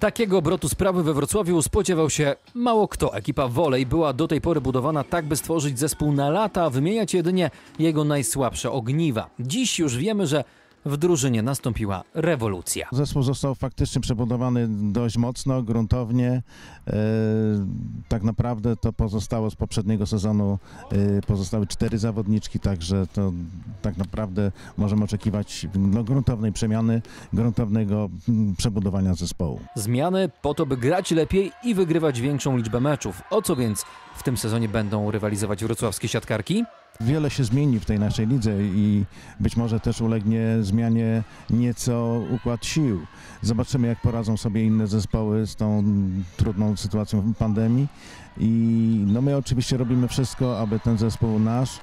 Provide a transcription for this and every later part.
Takiego obrotu sprawy we Wrocławiu spodziewał się mało kto. Ekipa Wolej była do tej pory budowana tak, by stworzyć zespół na lata, a wymieniać jedynie jego najsłabsze ogniwa. Dziś już wiemy, że w drużynie nastąpiła rewolucja. Zespół został faktycznie przebudowany dość mocno, gruntownie. E, tak naprawdę to pozostało z poprzedniego sezonu, e, pozostały cztery zawodniczki, także to tak naprawdę możemy oczekiwać no, gruntownej przemiany, gruntownego mm, przebudowania zespołu. Zmiany po to, by grać lepiej i wygrywać większą liczbę meczów. O co więc w tym sezonie będą rywalizować wrocławskie siatkarki? Wiele się zmieni w tej naszej lidze i być może też ulegnie zmianie nieco układ sił. Zobaczymy, jak poradzą sobie inne zespoły z tą trudną sytuacją pandemii. I no my oczywiście robimy wszystko, aby ten zespół nasz, y,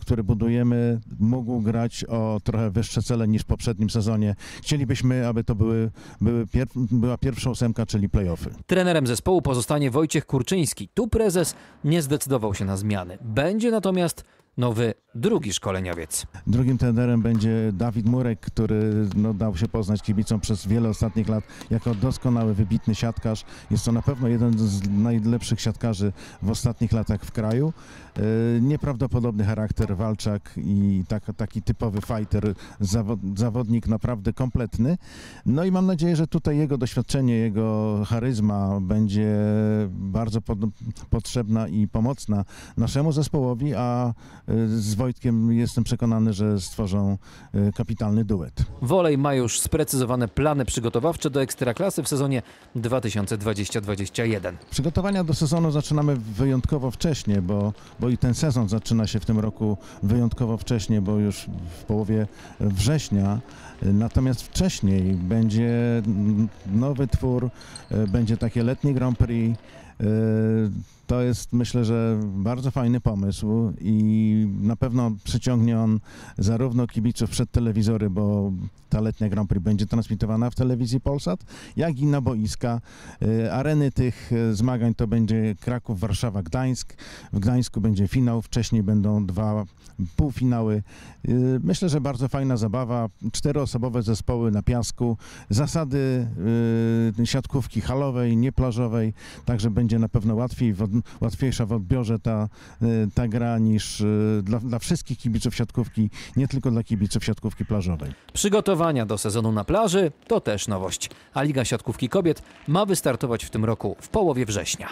który budujemy, mógł grać o trochę wyższe cele niż w poprzednim sezonie. Chcielibyśmy, aby to były, były pier była pierwsza ósemka, czyli playoffy. Trenerem zespołu pozostanie Wojciech Kurczyński. Tu prezes nie zdecydował się na zmiany. Będzie natomiast nowy drugi szkoleniowiec. Drugim trenerem będzie Dawid Murek, który no, dał się poznać kibicom przez wiele ostatnich lat jako doskonały, wybitny siatkarz. Jest to na pewno jeden z najlepszych siatkarzy w ostatnich latach w kraju. E, nieprawdopodobny charakter, walczak i tak, taki typowy fighter, zawod, zawodnik naprawdę kompletny. No i mam nadzieję, że tutaj jego doświadczenie, jego charyzma będzie bardzo pod, potrzebna i pomocna naszemu zespołowi, a e, z Wojtkiem jestem przekonany, że stworzą e, kapitalny duet. Wolej ma już sprecyzowane plany przygotowawcze do Ekstraklasy w sezonie 2020-2021. Przygotowania do sezonu zaczynamy wyjątkowo wcześnie, bo, bo i ten sezon zaczyna się w tym roku wyjątkowo wcześnie, bo już w połowie września. Natomiast wcześniej będzie nowy twór, e, będzie takie letnie Grand Prix. To jest myślę, że bardzo fajny pomysł i na pewno przyciągnie on zarówno kibiców przed telewizory, bo ta letnia Grand Prix będzie transmitowana w telewizji Polsat, jak i na boiska. E, Areny tych e, zmagań to będzie Kraków, Warszawa, Gdańsk. W Gdańsku będzie finał, wcześniej będą dwa półfinały. E, Myślę, że bardzo fajna zabawa. Czteroosobowe zespoły na piasku. Zasady siatkówki halowej, nieplażowej, także będzie na pewno łatwiej, w łatwiejsza w odbiorze ta, e, ta gra niż e, dla, dla wszystkich kibiców siatkówki, nie tylko dla kibiców siatkówki plażowej. Przygotowania do sezonu na plaży to też nowość, a Liga Siatkówki Kobiet ma wystartować w tym roku w połowie września.